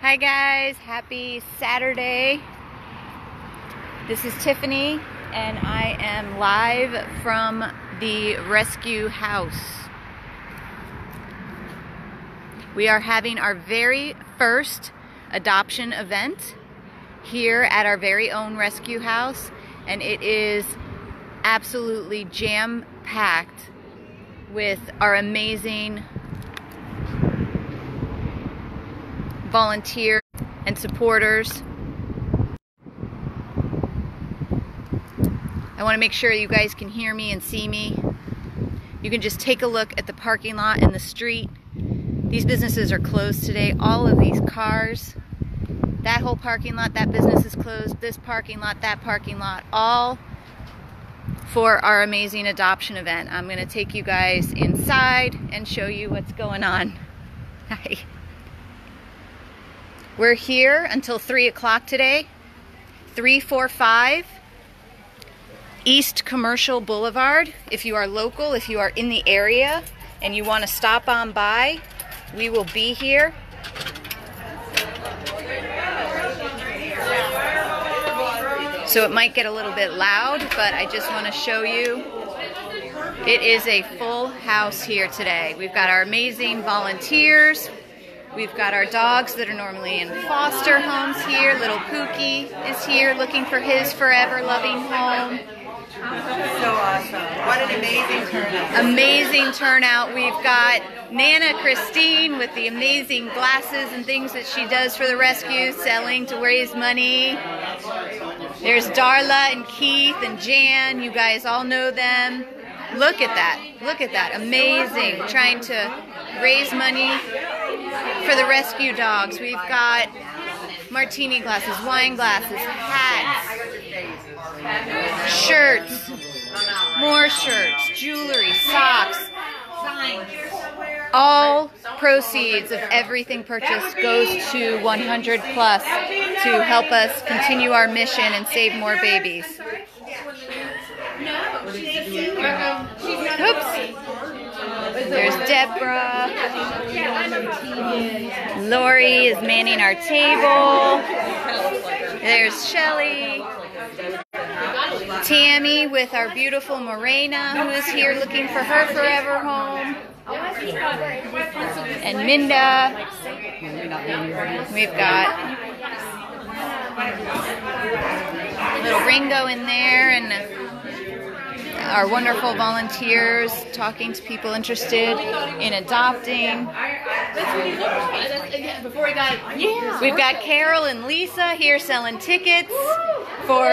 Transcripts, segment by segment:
Hi guys, happy Saturday. This is Tiffany and I am live from the rescue house. We are having our very first adoption event here at our very own rescue house and it is absolutely jam packed with our amazing volunteers and supporters. I want to make sure you guys can hear me and see me. You can just take a look at the parking lot and the street. These businesses are closed today. All of these cars, that whole parking lot, that business is closed. This parking lot, that parking lot, all for our amazing adoption event. I'm going to take you guys inside and show you what's going on. Hi. We're here until 3 o'clock today. 345 East Commercial Boulevard. If you are local, if you are in the area and you want to stop on by, we will be here. So it might get a little bit loud, but I just want to show you it is a full house here today. We've got our amazing volunteers. We've got our dogs that are normally in foster homes here. Little Pookie is here looking for his forever loving home. So awesome. What an amazing turnout. Amazing turnout. We've got Nana Christine with the amazing glasses and things that she does for the rescue, selling to raise money. There's Darla and Keith and Jan. You guys all know them. Look at that. Look at that. Amazing. Trying to raise money for the rescue dogs. We've got martini glasses, wine glasses, hats, shirts, more shirts, jewelry, socks. All proceeds of everything purchased goes to 100 Plus to help us continue our mission and save more babies. Oops. There's Deborah. Lori is manning our table. There's Shelly. Tammy with our beautiful Morena who is here looking for her forever home. And Minda. We've got little Ringo in there and our wonderful volunteers talking to people interested in adopting. Before we got yeah. We've got Carol and Lisa here selling tickets for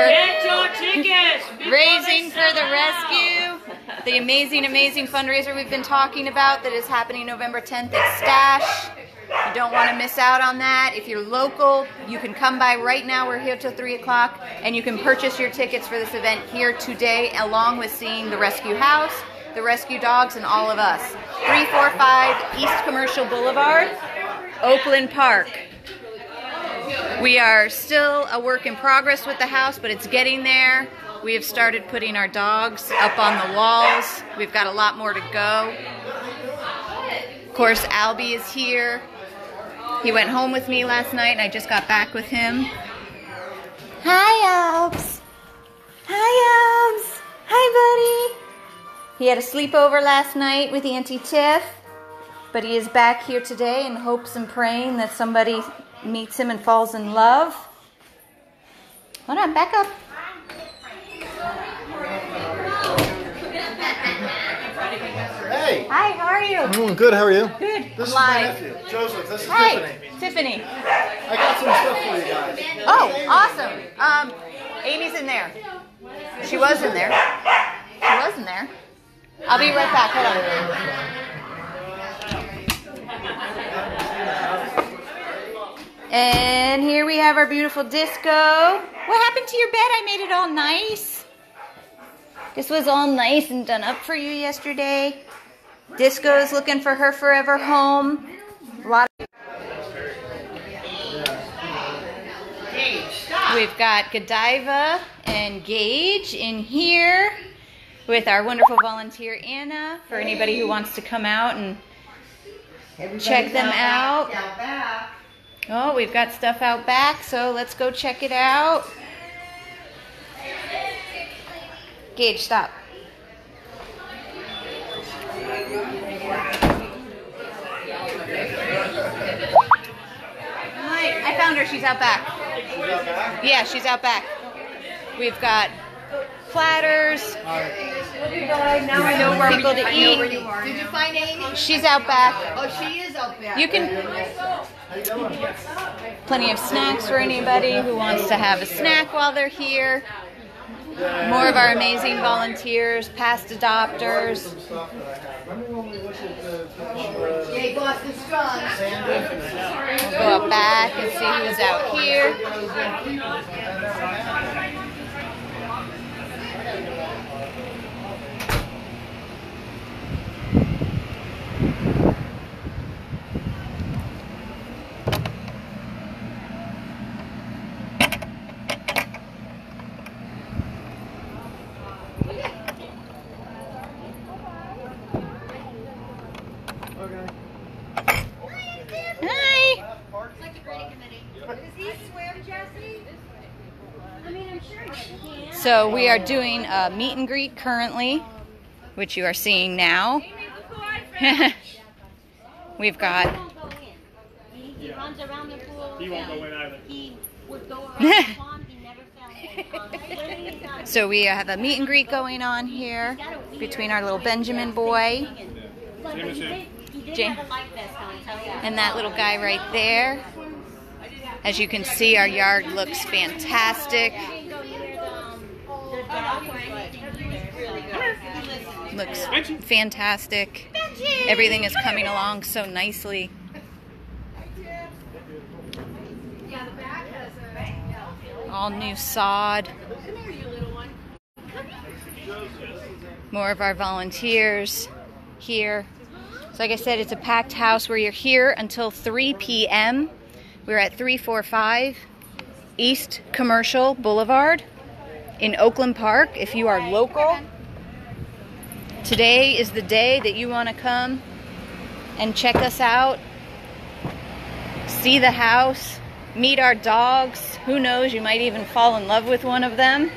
tickets. raising for the rescue. The amazing, amazing fundraiser we've been talking about that is happening November 10th at Stash. You don't want to miss out on that. If you're local, you can come by right now. We're here till 3 o'clock, and you can purchase your tickets for this event here today, along with seeing the rescue house, the rescue dogs, and all of us. 345 East Commercial Boulevard, Oakland Park. We are still a work in progress with the house, but it's getting there. We have started putting our dogs up on the walls. We've got a lot more to go. Of course, Albie is here. He went home with me last night and I just got back with him. Hi, Albs. Hi, Albs. Hi, buddy. He had a sleepover last night with Auntie Tiff, but he is back here today in hopes and praying that somebody meets him and falls in love. Hold on, back up. Hey, Hi, how are you? I'm doing good. How are you? Good. This is I'm my live. nephew, Joseph. This is Hi, Tiffany. Tiffany. I got some stuff for you guys. Oh, awesome. Um, Amy's in there. She was in there. She was in there. I'll be right back. Hold on. And here we have our beautiful disco. What happened to your bed? I made it all nice. This was all nice and done up for you yesterday. Disco is looking for her forever home. A lot We've got Godiva and Gage in here with our wonderful volunteer Anna for anybody who wants to come out and check them out. Oh, we've got stuff out back, so let's go check it out. Gage, stop. I found her. She's out back. She's out back? Yeah, she's out back. We've got platters, Now I know where people we, to I know where eat. you are. Did you find Amy? She's out back. Oh, she is out there. You can How you doing? plenty of snacks for anybody who wants to have a snack while they're here. More of our amazing volunteers, past adopters. Yay, Boston Strong. Go up back and see who's out here. Hi. Does he swim, Jesse? I mean, I'm sure he can. So we are doing a meet and greet currently, which you are seeing now. We've got. He, runs around the pool. He won't go in either. He would go around so we have a meet and greet going on here between our little Benjamin boy You. and that little guy right there. As you can see, our yard looks fantastic. Looks fantastic. Everything is coming along so nicely. All new sod. More of our volunteers here. So like I said, it's a packed house where you're here until 3 p.m. We're at 345 East Commercial Boulevard in Oakland Park. If you are local, today is the day that you want to come and check us out, see the house, meet our dogs. Who knows, you might even fall in love with one of them.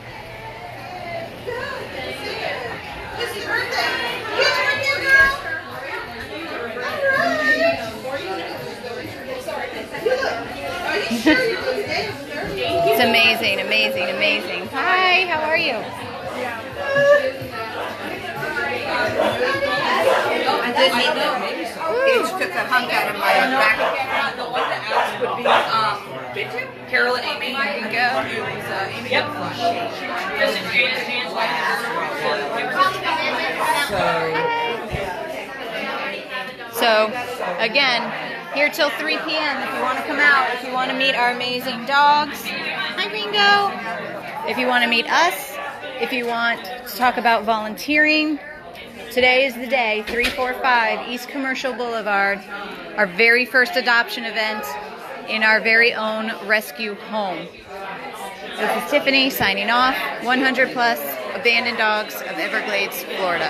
It's amazing, amazing, amazing. Hi, how are you? I did meet them. Gage took a hunk out of my back. The one that asked would be um, Carol and Amy. You can go. It was Amy yep. So, again, here till 3 p.m. if you want to come out, if you want to meet our amazing dogs. Hi, Ringo. If you want to meet us, if you want to talk about volunteering, today is the day, 345 East Commercial Boulevard, our very first adoption event in our very own rescue home. This is Tiffany signing off, 100 plus abandoned dogs of Everglades, Florida.